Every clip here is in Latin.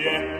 Yeah.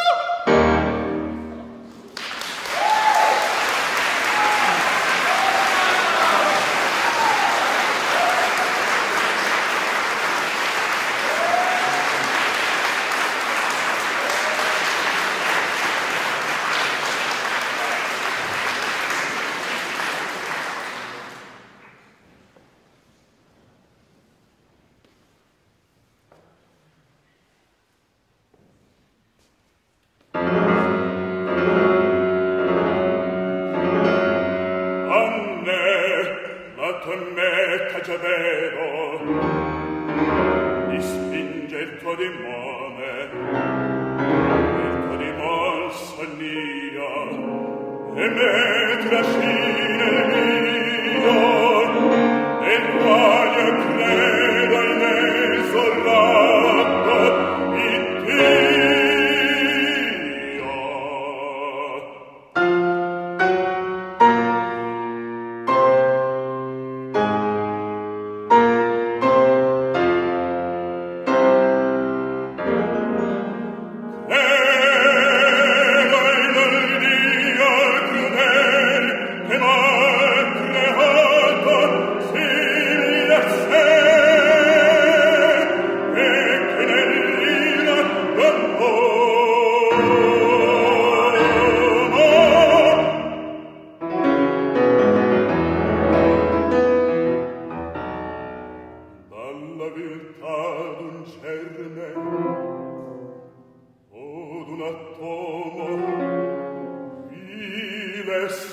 bevo mi spinge il tuo demone il tuo demon sonnia e me trascina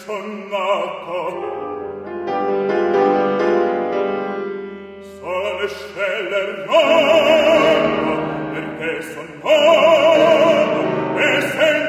son nato Sono sceller noto perché son noto e sento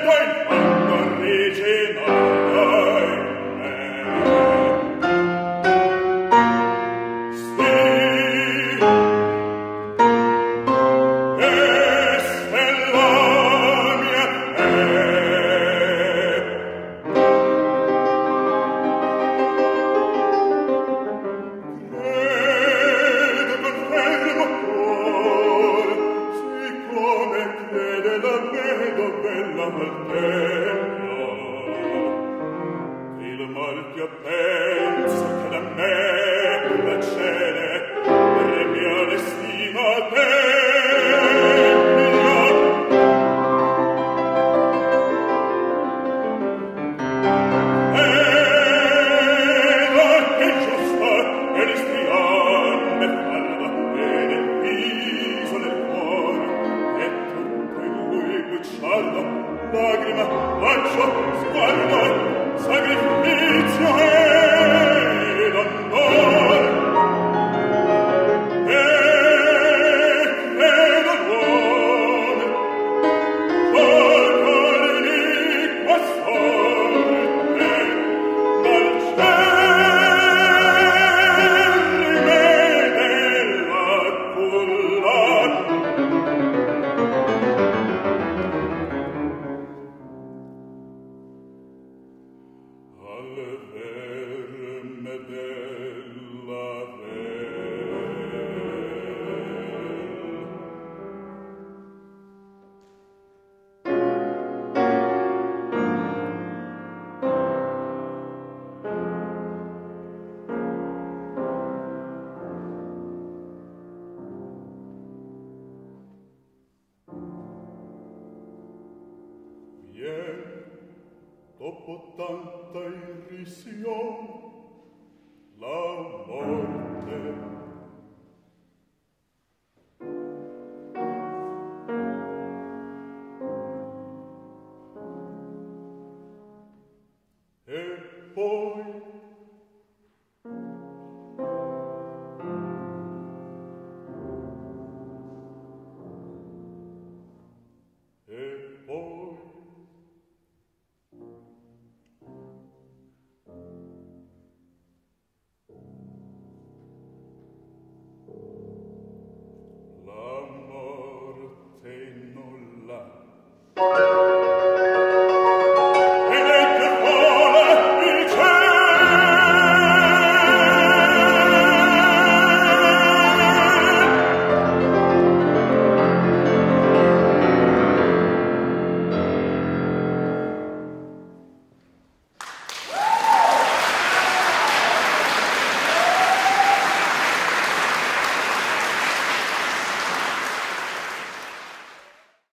dopo tanta irrisione, la morte